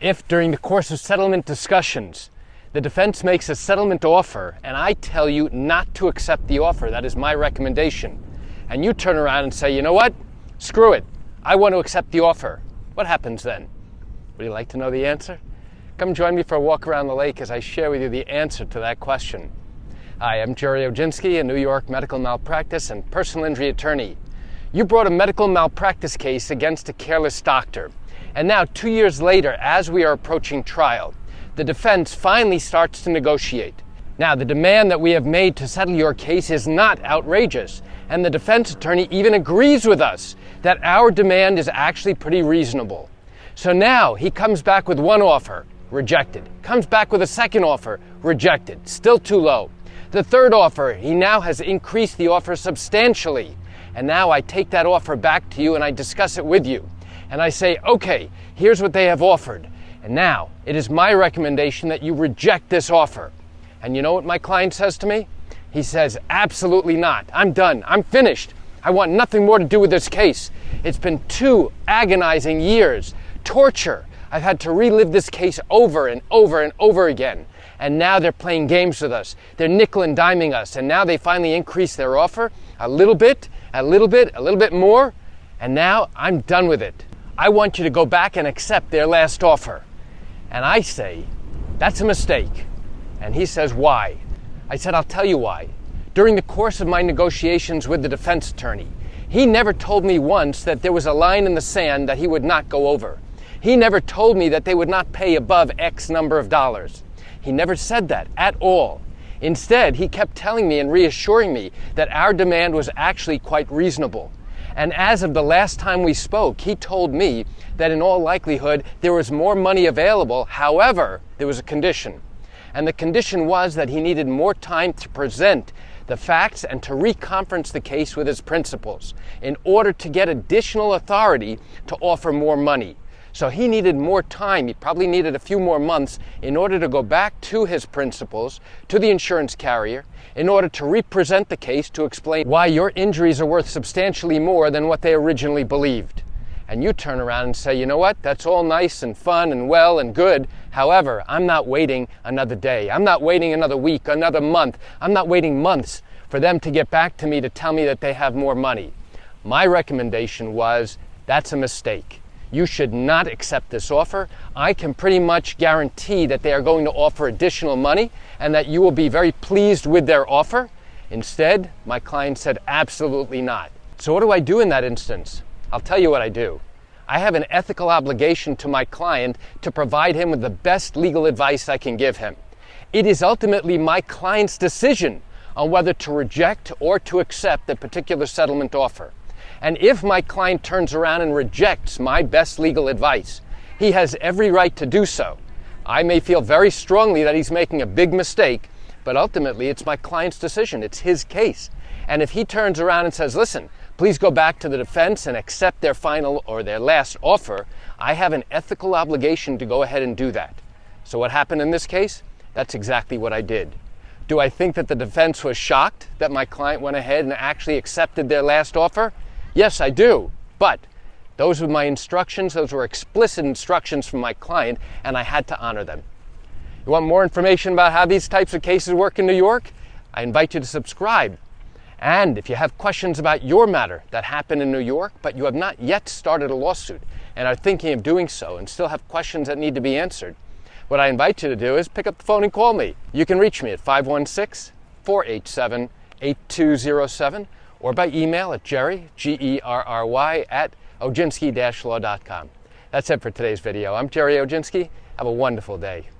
If during the course of settlement discussions, the defense makes a settlement offer and I tell you not to accept the offer, that is my recommendation, and you turn around and say, you know what? Screw it. I want to accept the offer. What happens then? Would you like to know the answer? Come join me for a walk around the lake as I share with you the answer to that question. Hi, I'm Gerry Oginski, a New York medical malpractice and personal injury attorney. You brought a medical malpractice case against a careless doctor. And now, two years later, as we are approaching trial, the defense finally starts to negotiate. Now, the demand that we have made to settle your case is not outrageous, and the defense attorney even agrees with us that our demand is actually pretty reasonable. So now he comes back with one offer, rejected. Comes back with a second offer, rejected. Still too low. The third offer, he now has increased the offer substantially. And now I take that offer back to you and I discuss it with you. And I say, okay, here's what they have offered. And now it is my recommendation that you reject this offer. And you know what my client says to me? He says, absolutely not. I'm done. I'm finished. I want nothing more to do with this case. It's been two agonizing years, torture. I've had to relive this case over and over and over again. And now they're playing games with us. They're nickel and diming us. And now they finally increase their offer a little bit a little bit, a little bit more, and now I'm done with it. I want you to go back and accept their last offer. And I say, that's a mistake. And he says, why? I said, I'll tell you why. During the course of my negotiations with the defense attorney, he never told me once that there was a line in the sand that he would not go over. He never told me that they would not pay above X number of dollars. He never said that at all. Instead, he kept telling me and reassuring me that our demand was actually quite reasonable. And as of the last time we spoke, he told me that in all likelihood there was more money available. However, there was a condition. And the condition was that he needed more time to present the facts and to reconference the case with his principals in order to get additional authority to offer more money. So he needed more time. He probably needed a few more months in order to go back to his principals, to the insurance carrier, in order to represent the case to explain why your injuries are worth substantially more than what they originally believed. And you turn around and say, you know what? That's all nice and fun and well and good. However, I'm not waiting another day. I'm not waiting another week, another month. I'm not waiting months for them to get back to me to tell me that they have more money. My recommendation was that's a mistake you should not accept this offer. I can pretty much guarantee that they are going to offer additional money and that you will be very pleased with their offer. Instead, my client said, absolutely not. So, what do I do in that instance? I'll tell you what I do. I have an ethical obligation to my client to provide him with the best legal advice I can give him. It is ultimately my client's decision on whether to reject or to accept a particular settlement offer. And if my client turns around and rejects my best legal advice, he has every right to do so. I may feel very strongly that he's making a big mistake, but ultimately it's my client's decision. It's his case. And if he turns around and says, listen, please go back to the defense and accept their final or their last offer, I have an ethical obligation to go ahead and do that. So what happened in this case? That's exactly what I did. Do I think that the defense was shocked that my client went ahead and actually accepted their last offer? Yes, I do. But those were my instructions. Those were explicit instructions from my client, and I had to honor them. You want more information about how these types of cases work in New York? I invite you to subscribe. And if you have questions about your matter that happened in New York, but you have not yet started a lawsuit and are thinking of doing so and still have questions that need to be answered, what I invite you to do is pick up the phone and call me. You can reach me at 516 487 8207 or by email at jerry, G-E-R-R-Y, at oginski-law.com. That's it for today's video. I'm Gerry Oginski. Have a wonderful day.